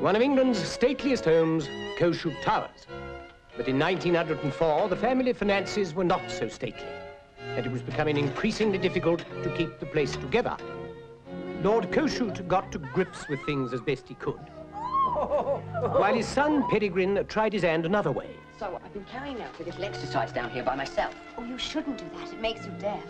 One of England's stateliest homes, Cockshute Towers. But in 1904, the family finances were not so stately, and it was becoming increasingly difficult to keep the place together. Lord Cockshute got to grips with things as best he could, while his son Peregrine tried his hand another way. So I've been carrying out a little exercise down here by myself. Oh, you shouldn't do that. It makes you deaf.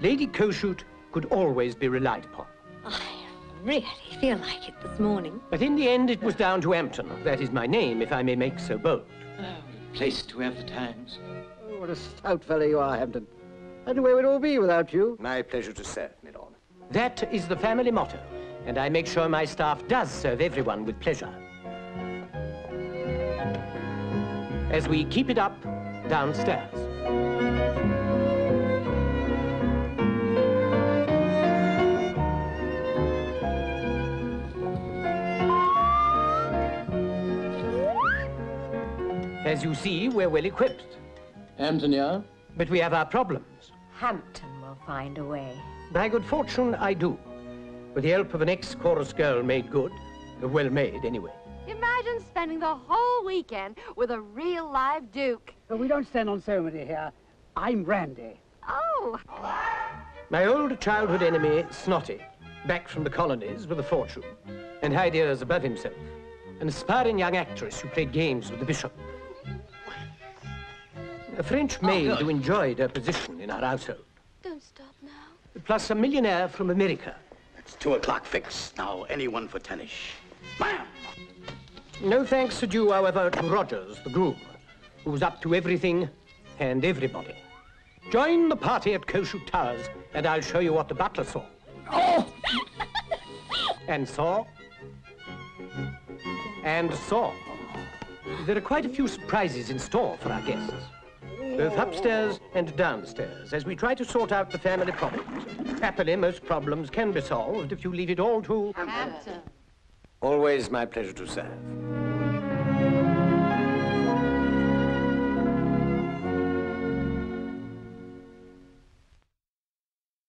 Lady Cockshute could always be relied upon. I really feel like it this morning. But in the end, it was down to Ampton. That is my name, if I may make so bold. Oh, place to have the times. Oh, what a stout fellow you are, Hampton. And where would it all be without you? My pleasure to serve, my lord. That is the family motto, and I make sure my staff does serve everyone with pleasure. As we keep it up downstairs. As you see, we're well equipped, Hampton, yeah? but we have our problems. Hampton will find a way. By good fortune, I do. With the help of an ex-chorus girl made good, well made anyway. Imagine spending the whole weekend with a real live Duke. But we don't stand on ceremony here. I'm Randy. Oh, My old childhood enemy, Snotty, back from the colonies with a fortune, and ideas above himself. An aspiring young actress who played games with the bishop. A French oh, maid who enjoyed her position in our household. don't stop now. Plus a millionaire from America. It's two o'clock fix. Now, anyone for tennis. Bam! No thanks are due, however, to Rogers, the groom, who was up to everything and everybody. Join the party at Cockshute Towers, and I'll show you what the butler saw. Oh! and saw. And saw. There are quite a few surprises in store for our guests, both upstairs and downstairs, as we try to sort out the family problems. Happily, most problems can be solved if you leave it all to... Hampton. Always my pleasure to serve.